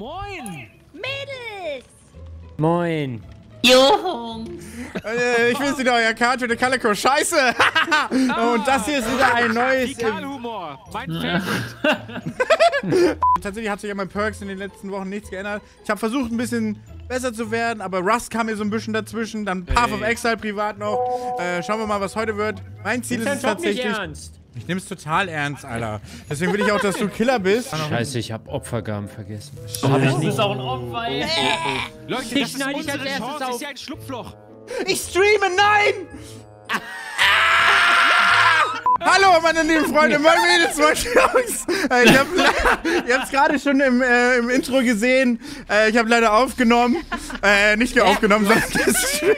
Moin! Mädels! Moin. Jungs! Äh, ich bin wieder euer Karte der Calico. Scheiße! Und das hier ist wieder ein neues. Vikalhumor! Mein Favorite! Tatsächlich hat sich an meinen Perks in den letzten Wochen nichts geändert. Ich habe versucht, ein bisschen besser zu werden, aber Rust kam mir so ein bisschen dazwischen. Dann Path of. Exile privat noch. Äh, schauen wir mal, was heute wird. Mein Ziel ist es doch nicht tatsächlich. ernst. Ich nehme es total ernst, Alter. Deswegen will ich auch, dass du Killer bist. Scheiße, ich hab Opfergaben vergessen. Das ist auch ein Opfer, ey. Leute, Ich das ist als unsere Chance. auf. Das ist ja ein Schlupfloch. Ich streame, nein! Hallo, meine lieben Freunde, meine Mädels, meine Jungs. Äh, ich hab, ihr habt es gerade schon im, äh, im Intro gesehen. Äh, ich habe leider aufgenommen. Äh, nicht aufgenommen, sondern gestreamt.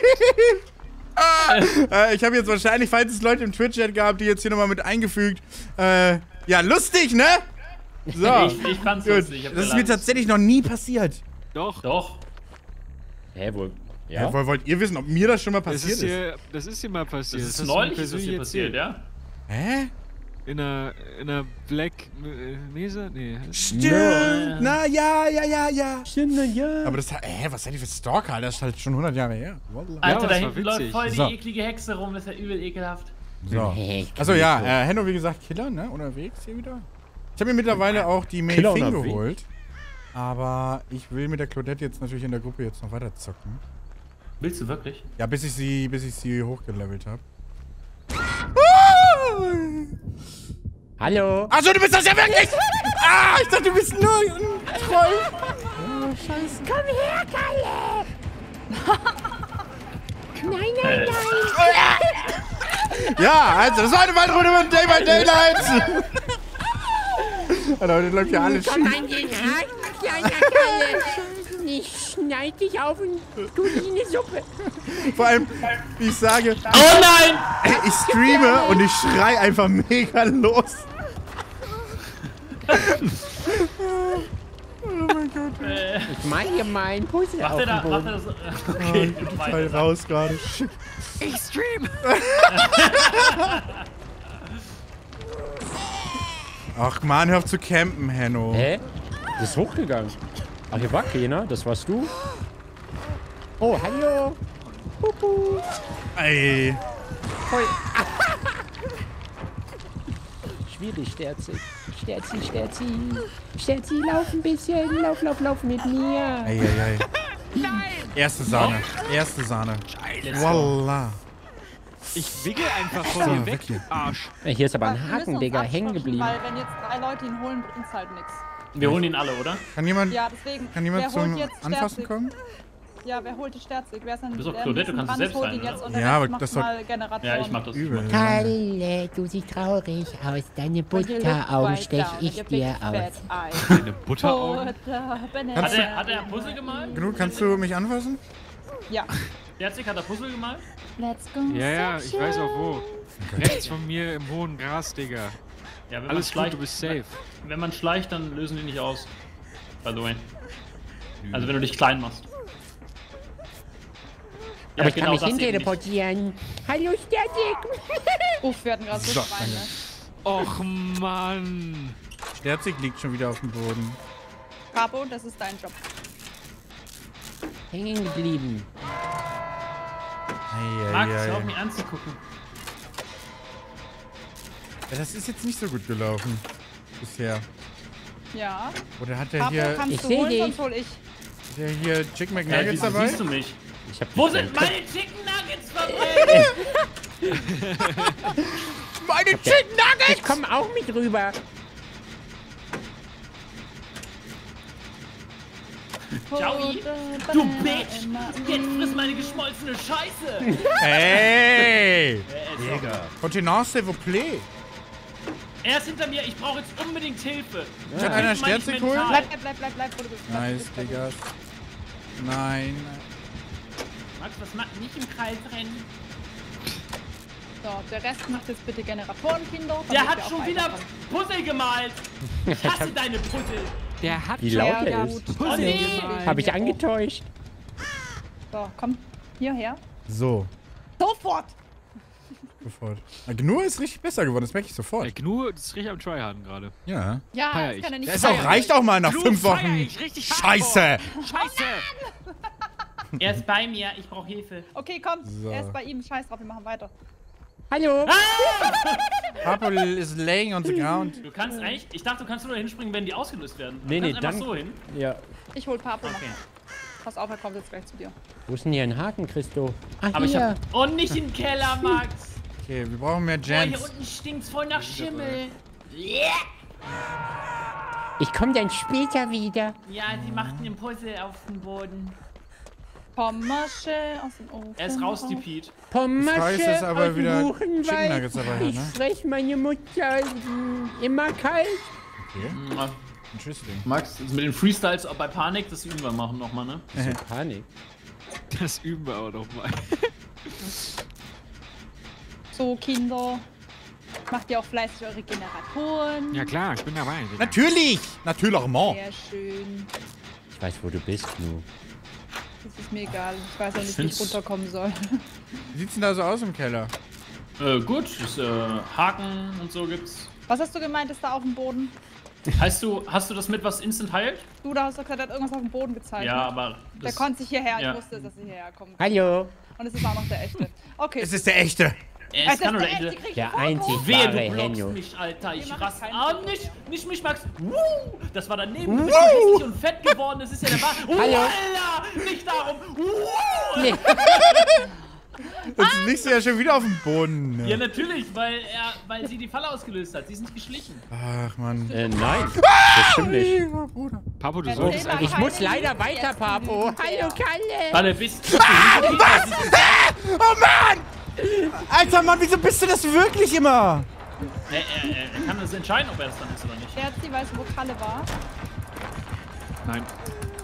Äh, ich habe jetzt wahrscheinlich, falls es Leute im Twitch-Chat gab, die jetzt hier nochmal mit eingefügt. Äh, ja, lustig, ne? So. Ich, ich fand's Gut. lustig. Das ist mir tatsächlich noch nie passiert. Doch. Doch. Hä, wohl? Ja? Ja? woll- wollt ihr wissen, ob mir das schon mal Das passiert ist, ist? hier, das ist hier mal passiert. Das ist neulich ist das hier passiert, erzählt. ja? Hä? In einer, in einer Black äh, Mesa? Nee. Stimmt. Na ja, ja, ja, ja. Stimmt, ja. Aber das, hä, was seid ihr für Stalker? Das ist halt schon 100 Jahre her. Wallah. Alter, aber da hinten läuft voll die So. eklige Hexe rum. Das ist ja übel ekelhaft. So. Also ja, äh, Henno, wie gesagt, Killer, ne? Unterwegs hier wieder. Ich habe mir mittlerweile auch die May Killer Thing geholt. Aber ich will mit der Claudette jetzt natürlich in der Gruppe jetzt noch weiter zocken. Willst du wirklich? Ja, bis ich sie, bis ich sie hochgelevelt habe. Hallo. Achso, du bist das ja wirklich! ah, ich dachte, du bist nur ein Troll. Oh, scheiße. Komm her, Kalle! nein, nein, nein! Ja, also, das war eine weitere Runde mit Day by Daylight. Alter, heute läuft ja alles Komm schief. an den Haken, kleiner Kalle! Ich schneid dich auf und tu dich in die Suppe. Vor allem, wie ich sage, Oh nein! ich streame und ich schrei einfach mega los. Ich mach hier mal ein Puzzle Macht auf er da, dem macht das? Okay, Teil weiter. raus gerade. Ich stream! Ach man, hör auf zu campen, Henno. Hä? Das ist hochgegangen. Ach, hier war keiner. Das warst du. Oh, hallo! Pupu! Ey. Schwierig, Sterzi. Sterzi, Sterzi. Sterzi, lauf ein bisschen. Lauf, lauf, lauf mit mir. Ey, ey, ey. Nein! Erste Sahne. Erste Sahne. Voila. Ich wickel einfach von So, dir weg, weg Arsch. Hier ist aber ein Haken, Digga, hängen geblieben. Weil wenn jetzt drei Leute ihn holen, bringt's halt nichts. Wir holen ihn alle, oder? Kann jemand, Ja, deswegen. kann jemand zum Anfassen kommen? Ja, wer holt die Sterzig? Wer ist denn bist doch wer Claudette, du kannst es selbst sein, jetzt oder? Ja, aber das soll-. Ja, ich mach das. Übel. Kalle, du siehst traurig aus. Deine Butteraugen stech ich dir aus. Deine Butteraugen. Butter, Hat er, hat er Puzzle gemalt? Genug, kannst du mich anfassen? Ja. Derzig hat er Puzzle gemalt? Let's go. Ja, ja, ich weiß auch wo. Rechts von mir im hohen Gras, Digga. Ja, wenn Alles man gut, du bist safe. Wenn man schleicht, dann lösen die nicht aus. By the way. Also wenn du dich klein machst. Ja, Aber ich kann genau mich eben nicht. hinteleportieren. Hallo, Sterzi. Uff, wir hatten gerade so So, Schweine. Och, Mann. Sterzig liegt schon wieder auf dem Boden. Capo, das ist dein Job. Hängen geblieben. Ei, Max, hör auf mich anzugucken. Ja, das ist jetzt nicht so gut gelaufen. Bisher. Ja. Oder hat der Capo, hier, kannst Ich du seh holen, dich. sonst hol ich. der hier Chicken Hey, McNuggets wieso dabei? siehst du mich? Ich hab Wo sind meine Chicken Nuggets verbrannt? Meine Chicken Nuggets! Ich komm auch mit rüber. Ciao, Butter, Du Bitch! Jetzt friss meine geschmolzene Scheiße! Hey! Digga. Contenance, s'il vous plaît. Er ist hinter mir, ich brauche jetzt unbedingt Hilfe. Kann einer Hilf meine ich Sterzig holen? mental. Bleib, bleib, bleib, bleib, bleib, wo du bist. Bleib, Nice, bleib, bleib. Digga. Nein. Max, was macht nicht im Kreis rennen? So, der Rest macht jetzt bitte Generatoren, Kinder. Der hat schon wieder. Puzzle gemalt. Ich hasse deine Puzzle. Der hat Wie schon laut Ja, er ist. Oh nee. Hab ich angetäuscht. So, komm. Hierher. So. Sofort! Sofort. Gnu ist richtig besser geworden, das merke ich sofort. Der Gnu ist richtig am Tryharden gerade. Ja. Ja, Feier das ich. kann er nicht Das auch, reicht auch mal nach Gnu fünf Wochen. ich richtig Scheiße! Scheiße! Er ist bei mir, ich brauche Hilfe. Okay, komm. So. Er ist bei ihm. Scheiß drauf, wir machen weiter. Hallo. Papel is laying on the ground. Du kannst eigentlich, ich dachte, du kannst nur hinspringen, wenn die ausgelöst werden. Nee, du nee, kannst einfach dann- so hin. Ja. Ich hol Papo noch. Okay. Pass auf, er kommt jetzt gleich zu dir. Wo ist denn hier ein Haken, Christo? Ach, Aber ich hier. hab. Oh, nicht im Keller, Max! Okay, wir brauchen mehr Oh, hier unten stinkt's voll nach Schimmel. Ich komme dann später wieder. Ja, sie macht einen Puzzle auf dem Boden. Pommasche aus dem Ofen. Er ist raus, die Pete. Pommasche Preis ist aber aus dem wieder Buchenwald. Chicken Nuggets aber her, Ich ne? fress meine Mutter mm, immer kalt. Interesting. Max, das mit den Freestyles auch bei Panik, das üben wir machen nochmal, ne? Panik. Das üben wir auch noch mal. So, Kinder. Macht ihr auch fleißig eure Generatoren. Ja klar, ich bin dabei. Digga. Natürlich! Natürlich. Sehr schön. Ich weiß, wo du bist, Gnu. Das ist mir egal. Ich weiß auch nicht, wie ich runterkommen soll. Wie sieht's denn da so aus im Keller? Äh, gut, das, äh, Haken und so gibt's. Was hast du gemeint, ist da auf dem Boden? Heißt du, hast du das mit, was instant heilt? Du, da hast doch gesagt, er hat irgendwas auf dem Boden gezeigt. Ja, aber. Der konnte sich hierher. ja. Ich wusste, dass er hierher kommt. Hallo. Und es ist auch noch der echte. Okay. Es ist der echte. Es Es ist kann nur der der einzig Wehe, wahre du blockst Henno. mich, Alter. Ich raste. kein Ah, nicht, nicht mich, Max. Woo! Das war daneben. Du bist so hässlich und fett geworden. Das ist ja der Wahr. Oh, Hallo. Alter! Nicht darum. Woo! Nee. Jetzt liegst du ja schon wieder auf dem Boden. Ja, natürlich, weil, er, weil sie die Falle ausgelöst hat. Sie ist nicht geschlichen. Ach, Mann. Äh, nein. Das stimmt nicht. Papo, du solltest einfach. Ich muss leider weiter, Papo. Hallo, Kalle. Warte, bis. Oh Mann! Alter Mann, wieso bist du das wirklich immer? Er, er, er, er kann das entscheiden, ob er das dann ist oder nicht. Der hat du, wo Kalle war? Nein.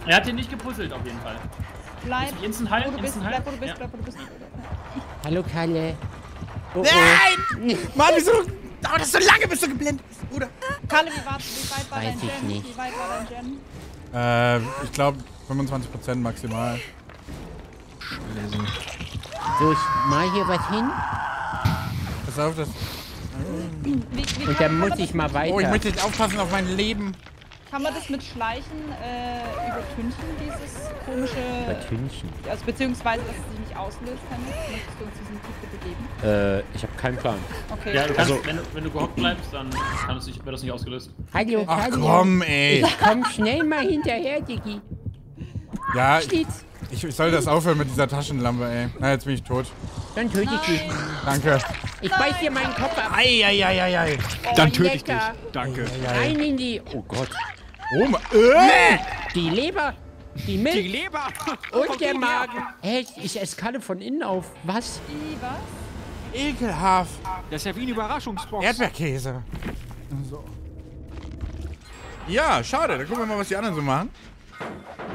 Er hat den nicht gepuzzelt, auf jeden Fall. Bleib, instant heilen? wo du bist, Instant heilen? bleib, wo du bist, Ja. bleib, wo du bist. Hallo, Kalle. Oh, oh. Nein! Mann, wieso dauert das so lange, bis du geblendet bist, Bruder? Kalle, wie, war, wie weit war Weiß dein ich Gen? nicht. Wie weit war dein Gen? Äh, ich glaube 25% maximal. So, ich mal hier was hin. Pass auf, das. Und kann, dann kann muss ich mal weiter. Oh, ich möchte jetzt aufpassen auf mein Leben. Kann man das mit Schleichen äh, übertünchen, dieses komische... Übertünchen. Also beziehungsweise, dass es sich nicht auslöst, Hennes? Möchtest du uns diesen Tipp bitte geben? Äh, ich habe keinen Plan. Okay. Ja, du kannst, Also- wenn, du, wenn du gehockt bleibst, dann kann das nicht, wird das nicht ausgelöst. Hallo, Ach komm, ey. Ich komm schnell mal hinterher, Diggi. Ja, ich, Steht's. Ich soll das aufhören mit dieser Taschenlampe, ey. Na, jetzt bin ich tot. Dann töte ich dich. Danke. Ich beiß dir meinen Kopf ab. Eieieiei. Dann töte ich dich. Danke. Rein in die... Oh Gott. Oh, ma äh! Die Leber, die Die Milch Leber! und der Magen. Hey, ich esse Kalle von innen auf. Was? Wie, was? Ekelhaft. Das ist ja wie eine Überraschungsbox. Erdbeerkäse. So. Ja, schade. Dann gucken wir mal, was die anderen so machen.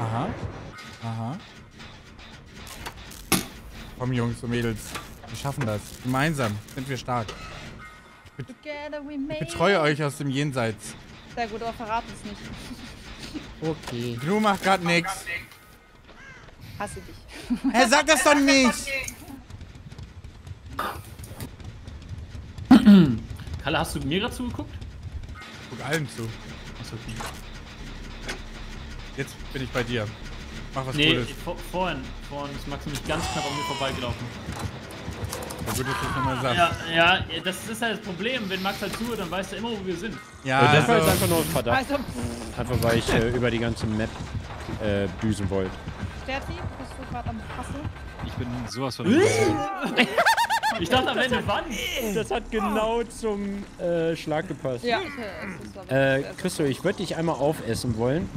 Aha. Aha. Komm, Jungs und Mädels. Wir schaffen das. Gemeinsam sind wir stark. We made Ich betreue euch aus dem Jenseits. Sehr gut, aber verrat es nicht. Okay. Gnu macht gerade nix. Hasse dich. Er sagt das doch nicht. Kalle, hast du mir gerade zugeguckt? Guck allen zu. Jetzt bin ich bei dir. Mach was Nee, Gutes. vor, vorhin, vorhin ist Max nämlich ganz knapp an mir vorbeigelaufen. Ja, gut, dass du es nochmal sagst. Ja, ja, das ist halt das Problem. Wenn Max halt zuhört, dann weiß er immer, wo wir sind. Ja, Äh, das war jetzt also, einfach nur ein Verdacht. Also, Einfach weil ich äh, über die ganze Map äh, düsen wollte. Sterti, bist du gerade am Hassen? Ich bin sowas von. Ich dachte am Ende, wann? Das hat genau zum äh, Schlag gepasst. Ja. Äh, Christo, ich würde dich einmal aufessen wollen.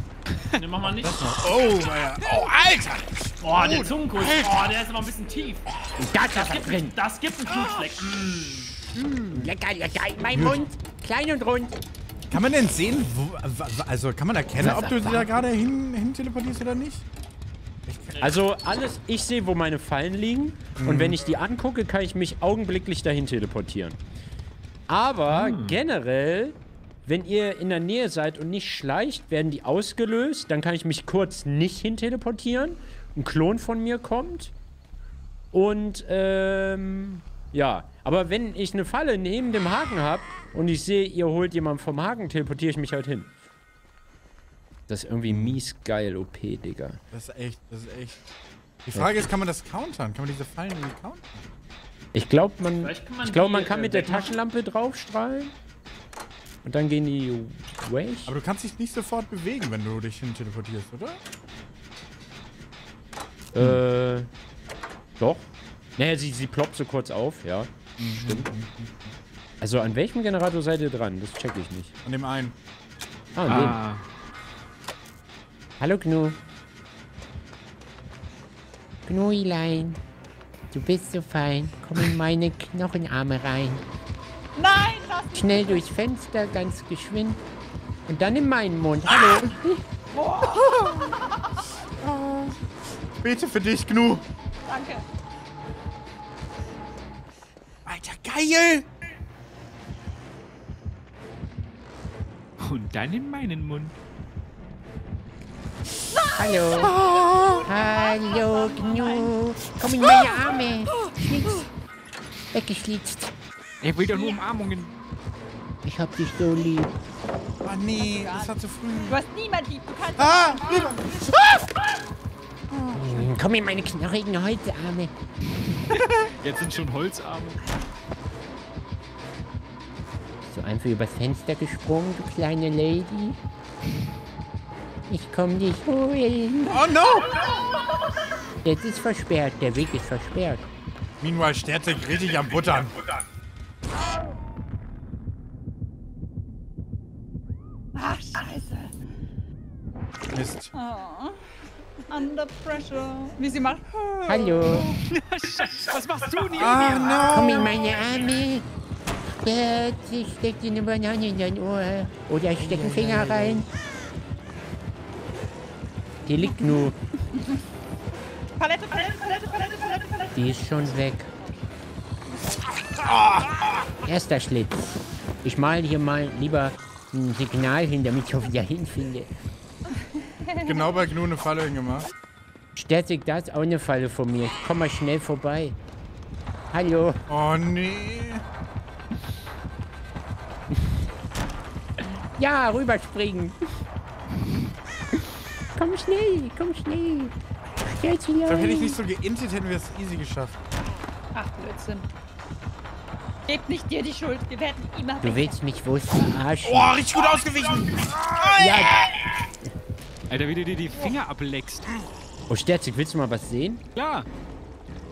Ne, mach mal nicht. oh, oh, Alter! Oh, der Zungenkuss. Oh, der ist aber ein bisschen tief. Da ist was Gibt, drin. das gibt einen Knutschfleck. Mm. Lecker, lecker. In meinem Mund. Klein und rund. Kann man denn sehen, wo, also kann man erkennen, ob du sie da gerade hin, hin teleportierst oder nicht? Also alles, ich sehe, wo meine Fallen liegen. Und wenn ich die angucke, kann ich mich augenblicklich dahin teleportieren. Aber generell, wenn ihr in der Nähe seid und nicht schleicht, werden die ausgelöst. Dann kann ich mich kurz nicht hin teleportieren. Ein Klon von mir kommt. Und ähm, Ja, aber wenn ich eine Falle neben dem Haken habe und ich sehe, ihr holt jemanden vom Haken, teleportiere ich mich halt hin. Das ist irgendwie mies geil, OP, Digga. Das ist echt, das ist echt. Die Frage ist, kann man das countern? Kann man diese Fallen irgendwie countern? Ich glaube, man, man ich glaub, die, man kann äh, mit der. Taschenlampe draufstrahlen. Und dann gehen die weg. Aber du kannst dich nicht sofort bewegen, wenn du dich hin teleportierst, oder? Äh, doch. Naja, sie, sie ploppt so kurz auf, ja. Stimmt. Also an welchem Generator seid ihr dran? Das check ich nicht. An dem einen. Ah, an dem. Ah, Hallo Gnu. Gnuilein, du bist so fein. Komm in meine Knochenarme rein. Nein. Schnell durchs Fenster, ganz geschwind. Und dann in meinen Mund. Hallo. Bete für dich, Gnu. Danke. Alter, geil! und dann in meinen Mund. Hallo. Hallo, Gnu. Komm in meine Arme. Schlitz. Weggeschlitzt. Er will doch nur Umarmungen. Ich hab dich so lieb. Oh nee, das war zu früh. Du hast niemand lieb. Du kannst. Ah! Rüber! Komm in meine knochigen Holzarme. Jetzt sind schon Holzarme. So einfach übers Fenster gesprungen, du kleine Lady. Ich komm dich holen. Oh no! Jetzt ist versperrt, der Weg ist versperrt. Meanwhile stört sich richtig am Buttern. Ach, scheiße. Mist. Oh. Under pressure. Wie sie macht. Hallo, Was machst du denn Ah, komm no! in meine Arme. Jetzt, ich steck dir eine Banane in dein Ohr. Oder ich steck einen Finger rein. Hier liegt nur. Palette, Palette, Palette, Palette, Palette, Palette. Die ist schon weg. Erster Schlitz. Ich mal hier mal lieber Ein Signal hin, damit ich auch wieder hinfinde. Genau bei Gnu eine Falle hingemacht. Sterzig, da ist auch eine Falle von mir. Ich komm mal schnell vorbei. Hallo. Oh nee. Ja, rüberspringen. komm schnell, komm schnell. Stell sie Da hätte ich nicht so geintet, hätten wir es easy geschafft. Ach, Blödsinn. Gebt nicht dir die Schuld. Wir werden immer Du willst mich wohl verarschen. Oh, richtig gut ausgewichen. Ja, Alter, wie du dir die Finger ableckst. Oh, Sterzig, willst du mal was sehen? Klar.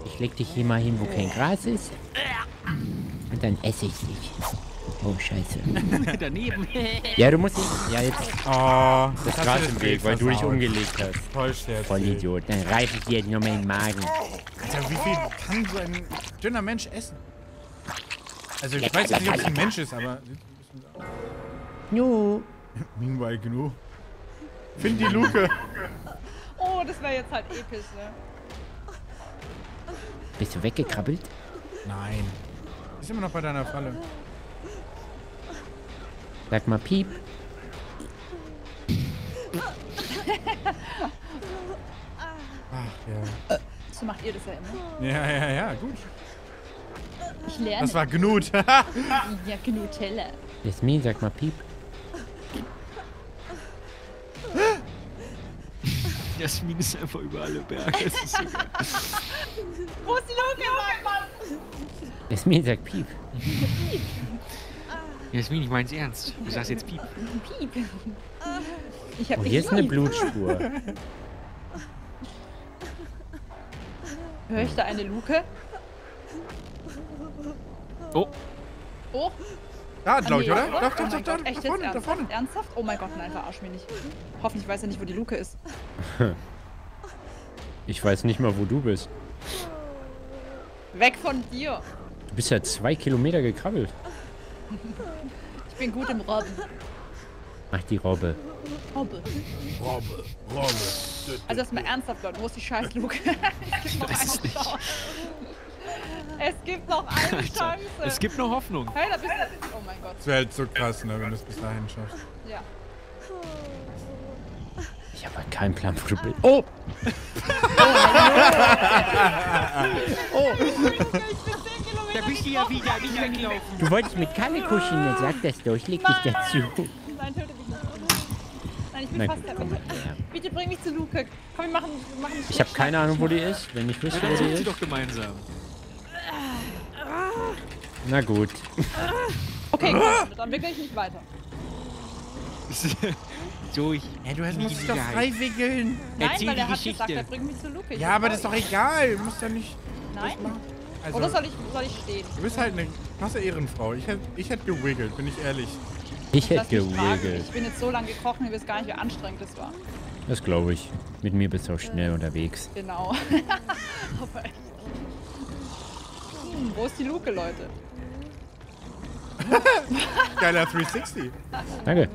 ich leg dich hier mal hin, wo kein Gras ist. Und dann esse ich dich. Oh, scheiße. Daneben. Ja, du musst. Ja, jetzt Oh, das Gras im Weg, weil du dich umgelegt hast. Voll schwer. Voll Idiot. Dann reif ich dir nochmal in den Magen. Alter, wie viel kann so ein dünner Mensch essen? Also ich weiß jetzt nicht, ob es ein Mensch ist, aber... Nu. Meanwhile, Gnu. Find die Luke. Oh, das wäre jetzt halt episch, ne? Bist du weggekrabbelt? Nein. Ist immer noch bei deiner Falle. Sag mal Piep. Ach ja. So macht ihr das ja immer. Ja, ja, ja, gut. Ich lerne. Das war Gnut. ja, Gnutella. Jasmin, sag mal Piep. Jasmin ist einfach über alle Berge. Es ist so geil. Wo ist die Luke, Mann? Jasmin, sag Piep. Jasmin, ich mein's ernst. Du sagst jetzt Piep. Piep. Ich hab Oh, hier ist eine. Blutspur. Hör ich da eine Luke? Oh, Oh, Da, glaube ich, oder? Oh Doch, doch, mein doch, doch. Echt Da jetzt vorne, da ernsthaft? vorne. Ernsthaft? Oh mein Gott, nein, verarsch mich nicht. Hoffentlich weiß er nicht, wo die Luke ist. Ich weiß nicht mal, wo du bist. Weg von dir. Du bist ja zwei Kilometer gekrabbelt. Ich bin gut im Robben. Ach, die Robbe. Robbe. Robbe, Robbe. Also erstmal ernsthaft, Leute, wo ist die scheiß Luke? es gibt noch eine Chance. Es gibt noch eine Chance. es gibt noch Hoffnung. Hey, da bist du. Oh mein Gott. Das wäre halt so krass, ne, wenn du es bis dahin schaffst. Ja. Ich habe halt keinen Plan, wo du bist. Oh! Ich bin 10 Kilometer Da bist du ja wieder nicht weggelaufen. Du wolltest mit Kalle kuscheln, dann sag das doch. Ich leg dich dazu. Nein, töte mich nicht. Nein, ich bin Na fast da. komm. Bitte, bring mich zu Luke. Komm, wir machen, wir machen Ich habe keine Ahnung, wo die ist. Wenn ich wüsste, Dann wo die sucht sie ist. doch gemeinsam. Na gut. Okay, komm, dann wickel ich nicht weiter. ich. Ja, du in die musst dich doch Sicherheit. frei wickeln. Nein, Erzähl weil die er hat gesagt, er bringt mich zu Luke. Ich Ja, aber das ist doch egal. Du musst ja nicht. Nein? Also, Oder soll ich, soll ich stehen? du bist halt eine krasse Ehrenfrau. Ich hätte ich hätt gewiggelt, bin ich ehrlich. Ich hätte gewiggelt. Ich bin jetzt so lange gekrochen, ihr wisst gar nicht, wie anstrengend das war. Das glaube ich. Mit mir bist du auch schnell unterwegs. Genau. aber. Hm, wo ist die Luke, Leute? Geiler 360. Danke.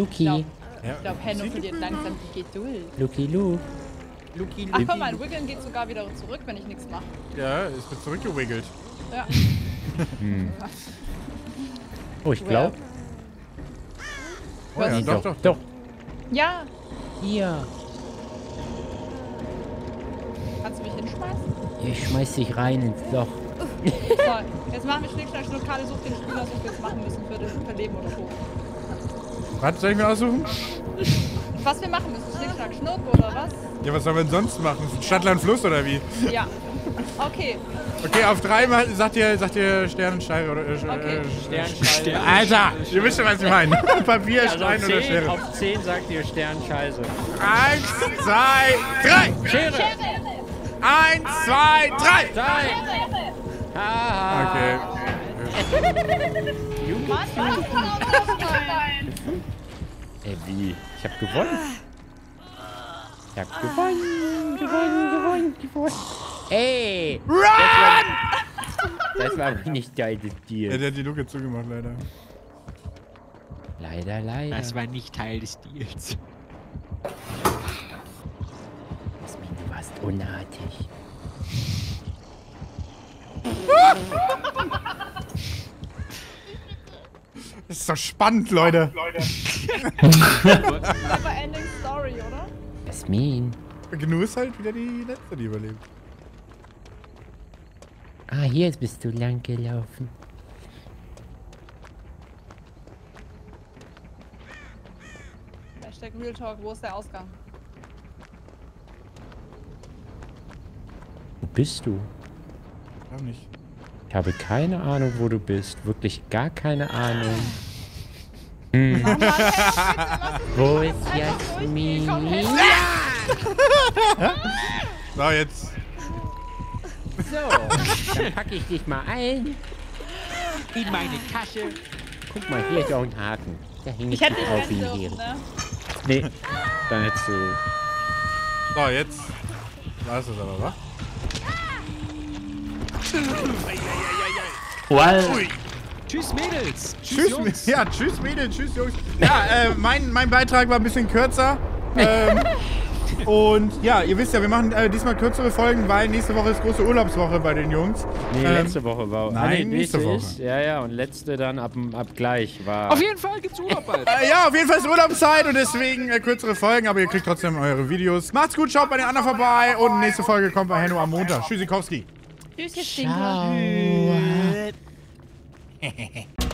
Luki, Ich glaube, Henno verliert langsam die Geduld. Luki Lu. Luki, Ach komm mal, Wiggeln geht sogar wieder zurück, wenn ich nichts mache. Ja, es wird zurückgewiggelt. Ja. Oh, ich glaube. Oh ja, Was? doch, doch. Doch. ja, Hier, kannst du mich hinschmeißen? ich schmeiß dich rein ins Loch. So, jetzt machen wir Schnick, Schnack, Schnuck, Kale, such den Spieler, was wir jetzt machen müssen für, das, für Leben oder Tod. Was soll ich mir aussuchen? Was wir machen müssen, Schnick, Schnack, Schnuck oder was? Ja, was sollen wir denn sonst machen? Stadtland Fluss oder wie? Ja. Okay, Okay, auf drei mal sagt ihr, sagt ihr Sternenscheibe oder. Äh, Okay. äh, Sternscheiße. Alter, ihr wisst schon, was ich meine. Papier, Also Stein oder 10, Schere. auf 10 sagt ihr Sternscheiße. Eins, zwei, drei! Schere! Eins, zwei, drei! Haha! Okay. Mann? Ey, wie? Ich hab gewonnen. Ich hab gewonnen, gewonnen, gewonnen, gewonnen. Ey! Run! Das war aber nicht Teil des Ja, Deals. der hat die Luke zugemacht, leider. Leider, leider. Das war nicht Teil des Deals. Jasmin, du warst unartig. Das ist doch spannend, Leute. Never ending story, oder? Jasmin. Gnu ist halt wieder die letzte, die überlebt. Ah, hier bist du lang gelaufen. Hashtag Real Talk, wo ist der Ausgang? Wo bist du? Ich glaub nicht. Ich habe keine Ahnung, wo du bist. Wirklich gar keine Ahnung. Wo ist Jasmin? Hashtag- So, jetzt. So, dann packe ich dich mal ein. In meine Tasche. Guck mal, hier ist auch ein Haken. Da hänge ich Ich dich nicht auf ihn hier. ne? Nee, dann hättest du. So, jetzt. Da ist es aber, wa? Well, Tschüss, Mädels. Tschüss, Jungs. ja, tschüss Mädel, tschüss Jungs. Ja, äh, mein, mein Beitrag war ein bisschen kürzer. Ähm, und ja, ihr wisst ja, wir machen äh, diesmal kürzere Folgen, weil nächste Woche ist große Urlaubswoche bei den Jungs. Nee, Ähm, letzte Woche war. nein, ah, nee, nächste Woche. Ist, ja, ja, und letzte dann ab, ab gleich war. Auf jeden Fall gibt's Urlaub bald. Äh, ja, auf jeden Fall ist Urlaubszeit und deswegen äh, kürzere Folgen, aber ihr kriegt trotzdem eure Videos. Macht's gut, schaut bei den anderen vorbei und nächste Folge kommt bei Henno am Montag. Tschüssikowski. Tschüss, ihr Stinker. Ciao.